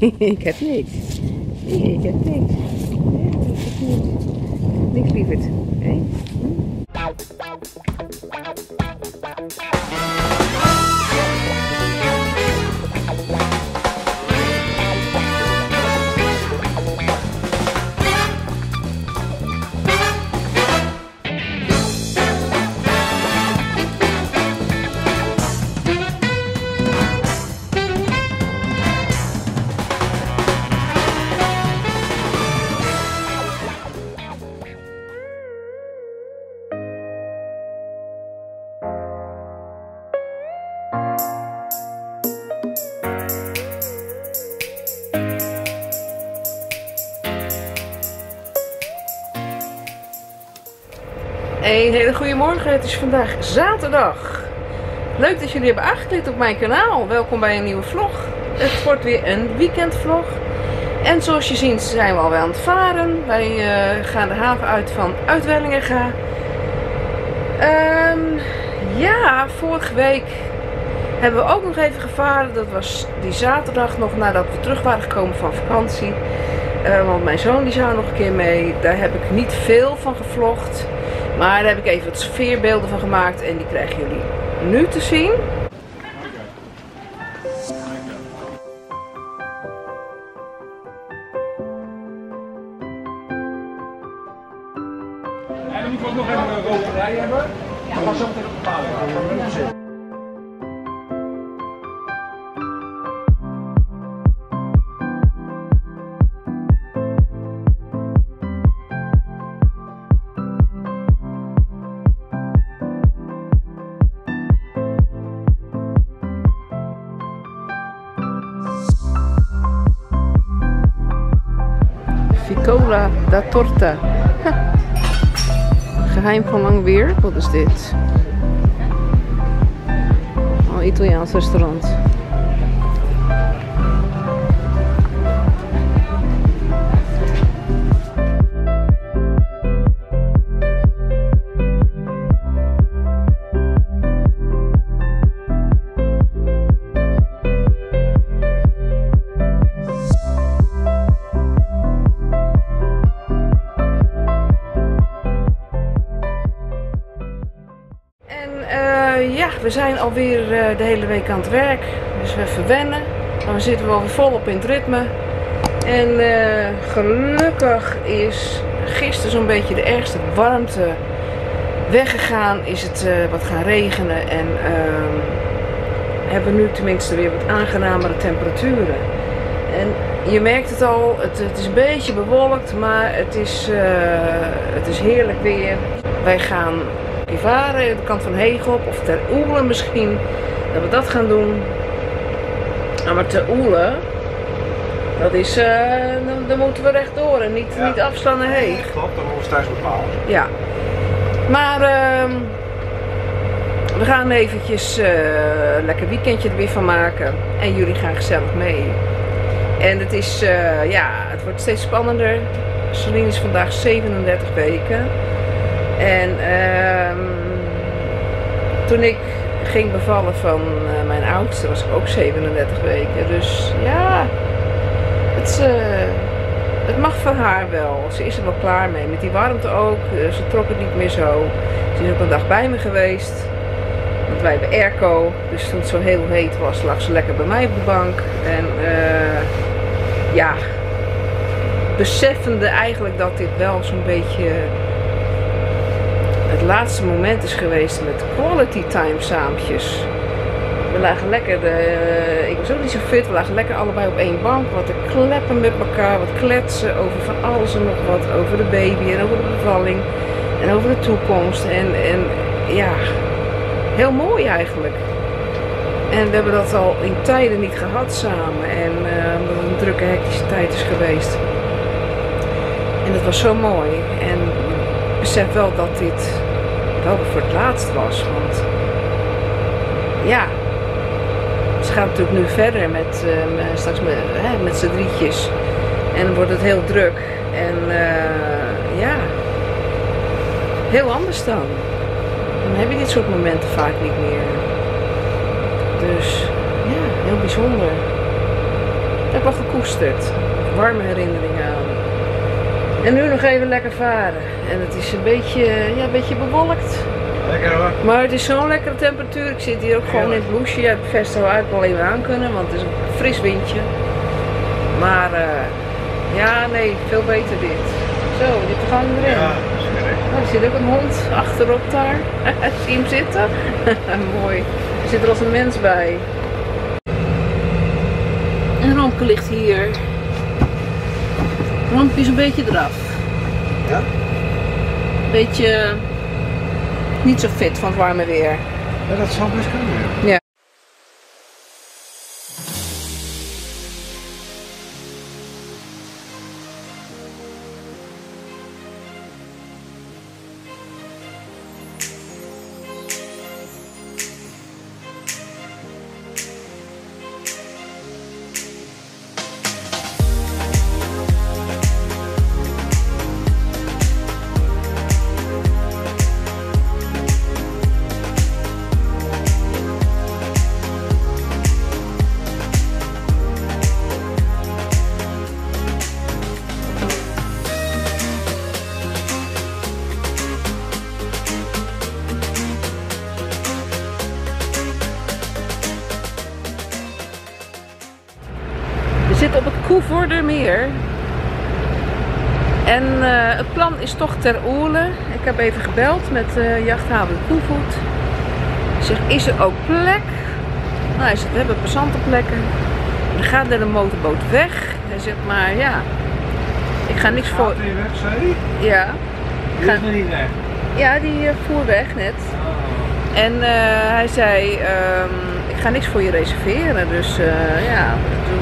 ik heb niks. Nee, ik heb niks. Nee, ik heb niks. Niks lieverd. Hé? Een hele goede morgen. Het is vandaag zaterdag. Leuk dat jullie hebben aangeklikt op mijn kanaal. Welkom bij een nieuwe vlog. Het wordt weer een weekendvlog. En zoals je ziet zijn we alweer aan het varen. Wij eh, gaan de haven uit van Uitwellingenga. Ehm ja, vorige week hebben we ook nog even gevaren. Dat was die zaterdag nog nadat we terug waren gekomen van vakantie. Eh, want mijn zoon die zou nog een keer mee. Daar heb ik niet veel van gevlogd. Maar daar heb ik even wat sfeerbeelden van gemaakt. En die krijgen jullie nu te zien. Ficola da Torta. Geheim van lang weer. Wat is dit? Oh, Italiaans restaurant. We zijn alweer eh, de hele week aan het werk. Dus we verwennen. Maar we zitten wel weer volop in het ritme. En eh, gelukkig is gisteren zo'n beetje de ergste warmte weggegaan. Is het eh, wat gaan regenen. En ehm, hebben we nu tenminste weer wat aangenamere temperaturen. En je merkt het al, het, het is een beetje bewolkt, maar het is, het is heerlijk weer. Wij gaan varen, de kant van Hegop of ter Oele misschien, dat we dat gaan doen. Nou, maar ter Oele, dat is, eh, dan, dan moeten we rechtdoor en niet, Ja. niet afslaan naar Heeg. Klopt, dan moeten we thuis bepalen. Ja. Maar ehm, we gaan eventjes eh, een lekker weekendje er weer van maken. En jullie gaan gezellig mee. En het is, eh, ja, het wordt steeds spannender. Celine is vandaag 37 weken. En ehm, toen ik ging bevallen van eh, mijn oudste was ik ook 37 weken. Dus ja, het, eh, het mag van haar wel. Ze is er wel klaar mee. Met die warmte ook. Eh, ze trok het niet meer zo. Ze is ook een dag bij me geweest. Want wij hebben airco. Dus toen het zo heel heet was, lag ze lekker bij mij op de bank. En ja, beseffende eigenlijk dat dit wel zo'n beetje het laatste moment is geweest met quality time saampjes. We lagen lekker, de, ik was ook niet zo fit, we lagen lekker allebei op één bank. Wat te kleppen met elkaar, wat kletsen over van alles en nog wat. Over de baby en over de bevalling en over de toekomst. En, en ja, heel mooi eigenlijk. En we hebben dat al in tijden niet gehad samen. En eh, omdat het een drukke hectische tijd is geweest. En dat was zo mooi. En ik besef wel dat dit wel voor het laatst was. Want ja, ze gaan natuurlijk nu verder met, eh, met- straks met, hè, met z'n drietjes. En dan wordt het heel druk. En eh, ja, heel anders dan. Dan heb je dit soort momenten vaak niet meer. Dus ja, heel bijzonder. heb al gekoesterd. Warme herinneringen. En nu nog even lekker varen. En het is een beetje, ja, een beetje bewolkt. Lekker hoor. Maar het is zo'n lekkere temperatuur. Ik zit hier ook gewoon in het bloesje. Ja, het festival uit wel even aan kunnen, want het is een fris windje. Maar eh, ja, nee, veel beter dit. Zo, dit gaan we erin. Ja. Oh, er zit ook een hond achterop daar. Zie hem zitten? Mooi. Er zit er als een mens bij. En Romke ligt hier. Is een beetje eraf. Ja? Beetje niet zo fit van het warme weer. Ja, dat zal best kunnen. Ja. Zitten op het Koevoordermeer. En eh, het plan is toch ter oele. Ik heb even gebeld met eh jachthaven Koevoet. Ik zeg, is er ook plek? Nou, hij zegt, we hebben passante plekken. Er gaat er een motorboot weg. Hij zegt, maar ja, ik ga niks voor... Gaat die weg, hij? Ja, Die Ga- is nog niet weg. ja die eh, voer weg net. Oh. En hij zei, ehm, ik ga niks voor je reserveren. Dus ja,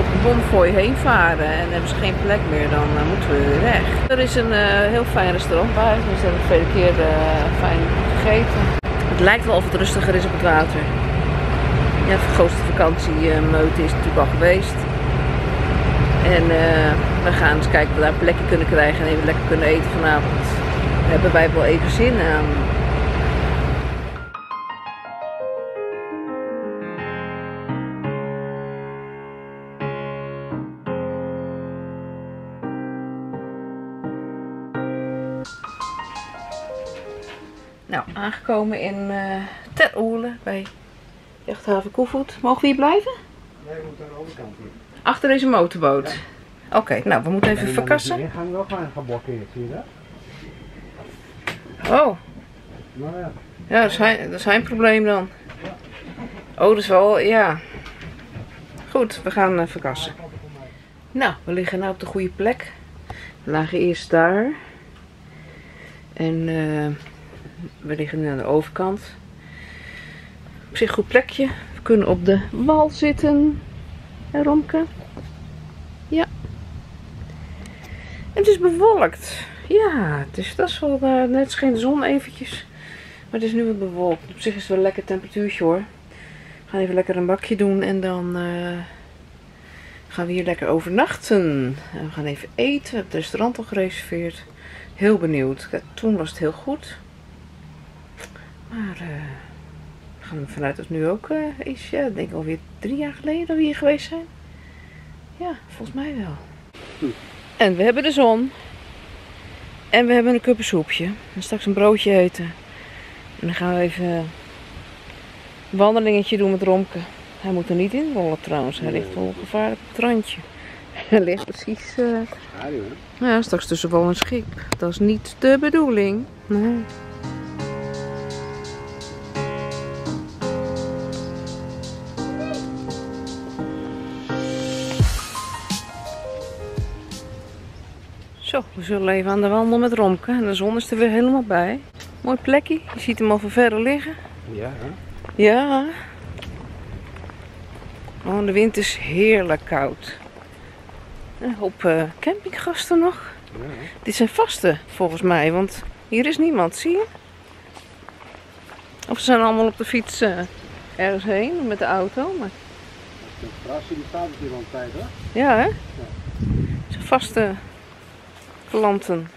op een Bonfoy heen varen en hebben ze geen plek meer, dan eh, moeten we weer weg. Er is een eh, heel fijn restaurant bij, dus we hebben vele keer eh, fijn gegeten. Het lijkt wel of het rustiger is op het water. Ja, de grootste vakantie is natuurlijk al geweest. En we gaan eens kijken of we daar plekje kunnen krijgen en even lekker kunnen eten vanavond. Hebben wij wel even zin aan. Nou, aangekomen in eh Ter bij Jachthaven Koevoet. Mogen we hier blijven? Nee, we moeten aan de overkant doen. Achter deze motorboot. Oké, nou, we moeten even verkassen. De ingang wel gewoon geblokkeerd, zie je dat? Oh, Nou ja. ja, dat is, hij, dat is zijn probleem dan. Oh, dat is wel, ja. Goed, we gaan eh, verkassen. Nou, we liggen nou op de goede plek. We lagen eerst daar. En eh, we liggen nu aan de overkant. Op zich goed plekje. We kunnen op de wal zitten. En Romke? Ja. En het is bewolkt. Ja, het is, dat is wel, eh, net de zon eventjes. Maar het is nu wat bewolkt. Op zich is het wel een lekker temperatuurtje hoor. We gaan even lekker een bakje doen en dan eh, gaan we hier lekker overnachten. En we gaan even eten. We hebben het restaurant al gereserveerd. Heel benieuwd. Toen was het heel goed. Maar eh, we gaan er vanuit dat het nu ook eh, is. Ja, ik denk alweer drie jaar geleden dat we hier geweest zijn. Ja, volgens mij wel. En we hebben de zon. En we hebben een kuppensoepje. En straks een broodje eten. En dan gaan we even een wandelingetje doen met Romke. Hij moet er niet in rollen trouwens. Hij ligt wel gevaarlijk op het randje. Hij ligt precies hè? ja, straks tussen wal en schip. Dat is niet de bedoeling. Nee. Zo, we zullen even aan de wandel met Romke. En de zon is er weer helemaal bij. Mooi plekje. Je ziet hem al van verre liggen. Ja, hè? Ja. Oh, de wind is heerlijk koud. Een hoop eh, campinggasten nog. Ja, hè? Dit zijn vaste, volgens mij, want hier is niemand, zie je? Of ze zijn allemaal op de fiets eh, ergens heen met de auto. Maar De die staat hier al een tijd, hè? ja, hè? Het zijn vaste klanten.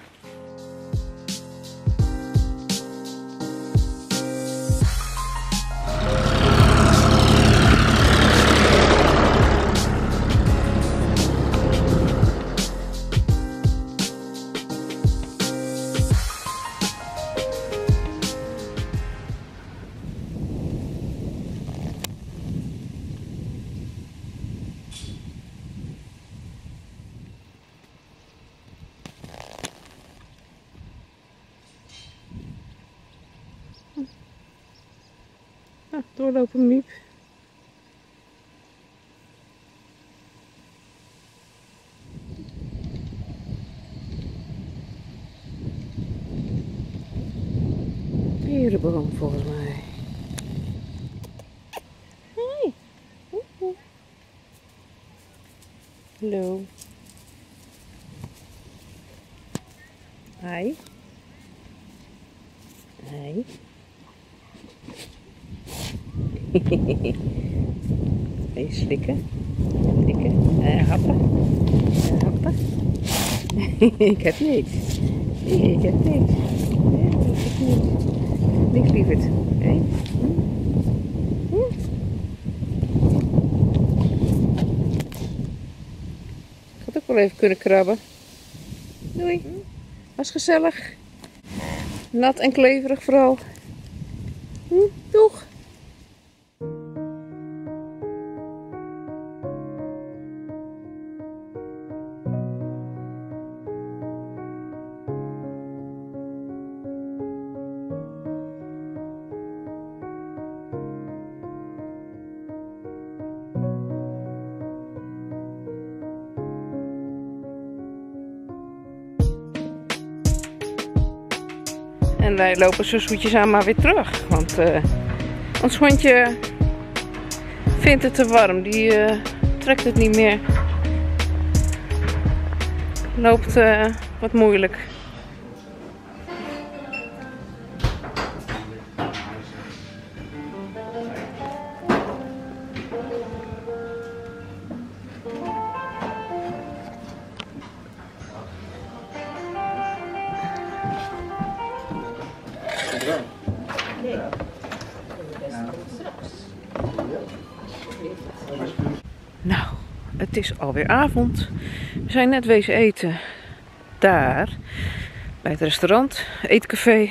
Doorlopen Miep. Perenboom volgens mij. Even slikken. Slikken. En happen. En happen. ik heb niks. Ik heb niks. Nee, ik heb niks. Niks lieverd. Oké. Hm? Hm? Ook wel even kunnen krabben. Doei. Was gezellig. Nat en kleverig vooral. Hm, doeg. En wij lopen zo zoetjes aan maar weer terug. Want eh, ons hondje vindt het te warm. Die eh, trekt het niet meer. Loopt eh, wat moeilijk. Het is alweer avond. We zijn net wezen eten. Daar. Bij het restaurant. Eetcafé.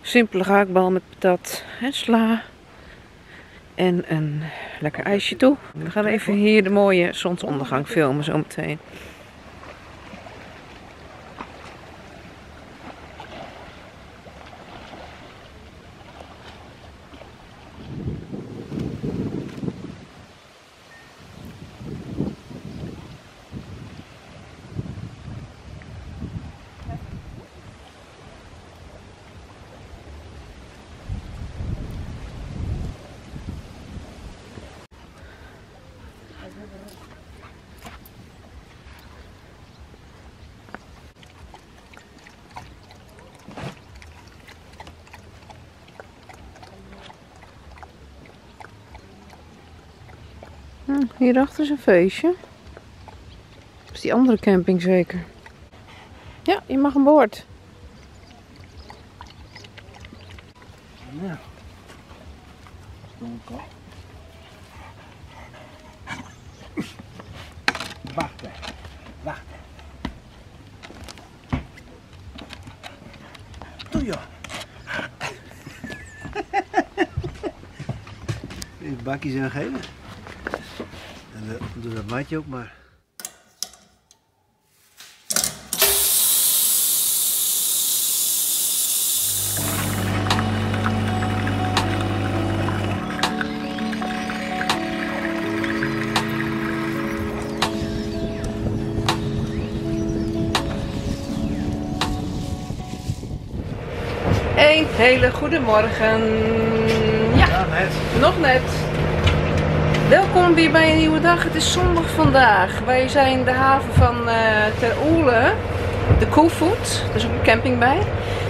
Simpele gehaktbal met patat en sla. En een lekker ijsje toe. We gaan even hier de mooie zonsondergang filmen zometeen. Hm, hierachter is een feestje. Dat is die andere camping zeker. Ja, je mag aan boord. Nou. Donker. Wacht even. Wacht even. Doe joh. Even bakjes aangeven. En eh, doe dat matje ook maar. Een hele goede morgen. Ja, Ja, net. nog net. Welkom weer bij een nieuwe dag. Het is zondag vandaag. Wij zijn de haven van eh Ter Oele, de Koevoet, er is ook een camping bij.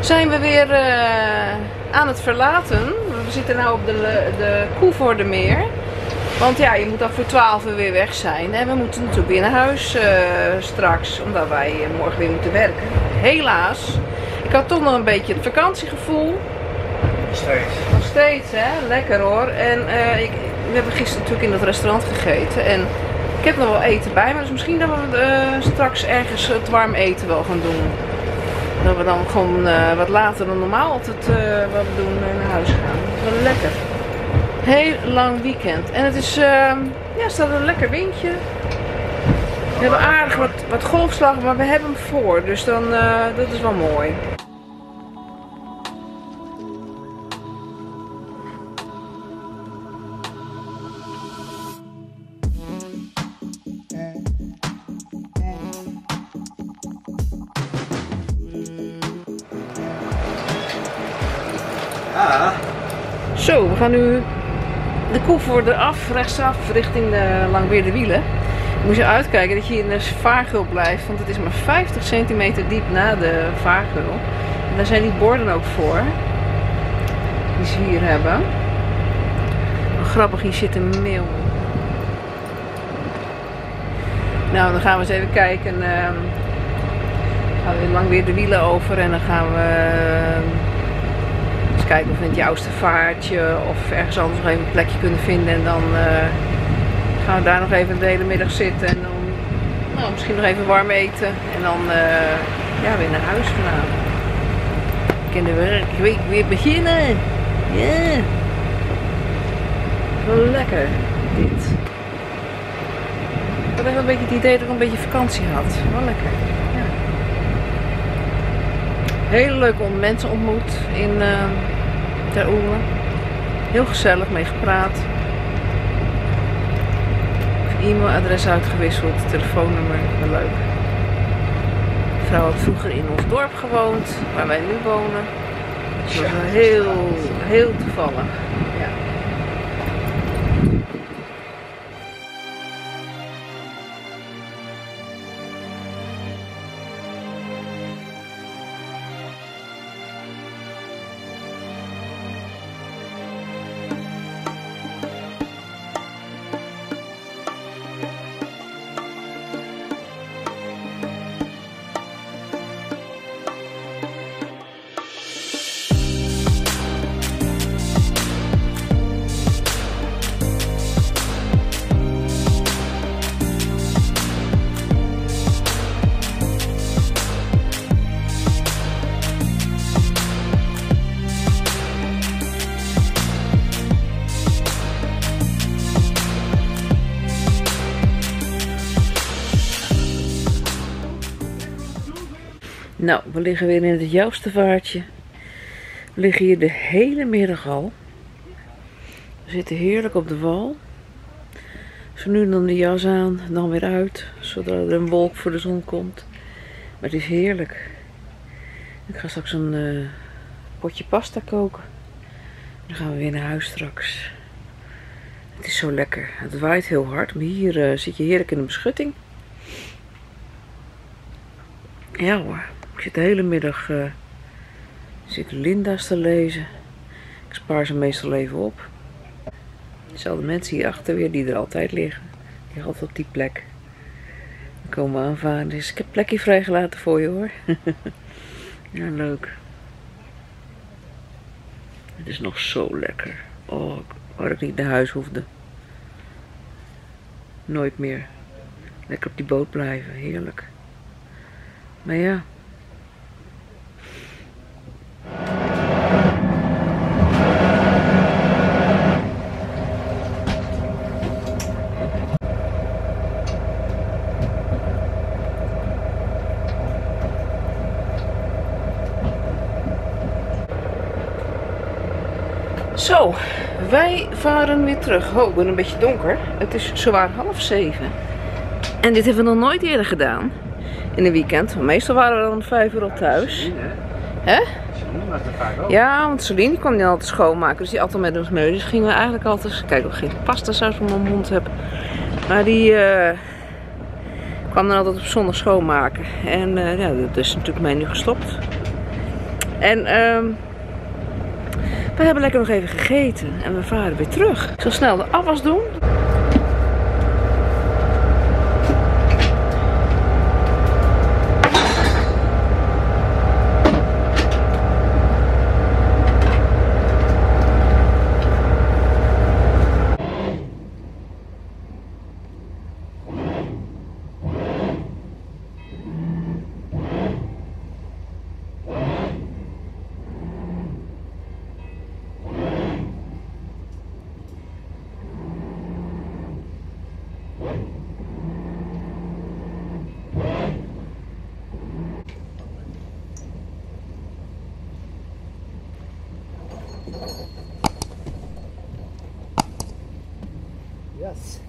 Zijn we weer eh, aan het verlaten. We zitten nu op de, de Koevoordermeer. Want ja, je moet dan voor 12 uur weer weg zijn. En we moeten natuurlijk weer naar huis eh, straks, omdat wij morgen weer moeten werken. Helaas. Ik had toch nog een beetje het vakantiegevoel. Steeds. Nog steeds, hè? Lekker hoor. En ik, we hebben gisteren natuurlijk in dat restaurant gegeten. En ik heb nog wel eten bij me. Dus misschien dat we eh, straks ergens het warm eten wel gaan doen. Dat we dan gewoon eh, wat later dan normaal altijd eh, wat we doen naar huis gaan. Wel lekker. Heel lang weekend. En het is, eh, ja, staat een lekker windje. We hebben aardig wat, wat golfslag, maar we hebben hem voor. Dus dan, dat is wel mooi. Zo, we gaan nu de Koevoorde af, rechtsaf, richting de Langweerde Wielen. Moet je uitkijken dat je in de vaargul blijft, want het is maar 50 centimeter diep na de vaargul. En daar zijn die borden ook voor, die ze hier hebben. Grappig, hier zit een meeuw. Nou, dan gaan we eens even kijken. Uh, gaan we lang de wielen over en dan gaan we eens kijken of we in het jouwste vaartje of ergens anders nog even een plekje kunnen vinden. En dan uh, gaan we daar nog even de hele middag zitten en dan nou, misschien nog even warm eten. En dan uh, ja, weer naar huis vanavond. Kunnen we werkweek weer beginnen. Ja. Lekker dit. Ik had echt een beetje het idee dat ik een beetje vakantie had. Wel lekker. Ja. Hele leuke mensen ontmoet in uh, Ter Oele. Heel gezellig mee gepraat. E-mailadres uitgewisseld, telefoonnummer, wel leuk. De vrouw had vroeger in ons dorp gewoond, waar wij nu wonen. Dus dat was heel, heel toevallig. Ja. Nou, we liggen weer in het jouwste vaartje. We liggen hier de hele middag al. We zitten heerlijk op de wal. Zo nu dan de jas aan, dan weer uit, zodat er een wolk voor de zon komt. Maar het is heerlijk. Ik ga straks een uh, potje pasta koken. Dan gaan we weer naar huis straks. Het is zo lekker. Het waait heel hard, maar hier uh, zit je heerlijk in de beschutting. Ja hoor. Ik zit de hele middag uh, zit Linda's te lezen. Ik spaar ze meestal even op. Dezelfde mensen hierachter weer die er altijd liggen. Die liggen altijd op die plek. Dan komen aanvaren. Dus ik heb plekje vrijgelaten voor je hoor. ja, leuk. Het is nog zo lekker. Oh, waar ik niet naar huis hoefde. Nooit meer. Lekker op die boot blijven. Heerlijk. Maar ja. Zo, weer terug. Oh, ik ben een beetje donker. Het is zowaar half zeven. En dit hebben we nog nooit eerder gedaan. In een weekend. Meestal waren we dan vijf uur al thuis. Hè? Ja, want Celine kwam niet altijd schoonmaken. Dus die altijd met ons mee. Dus gingen we eigenlijk altijd... Kijk, of ik geen pasta saus voor mijn mond heb. Maar die uh, kwam dan altijd op zondag schoonmaken. En uh, ja, dat is natuurlijk mij nu gestopt. En... Um, we hebben lekker nog even gegeten en we varen weer terug. Ik zal snel de afwas doen. Yes.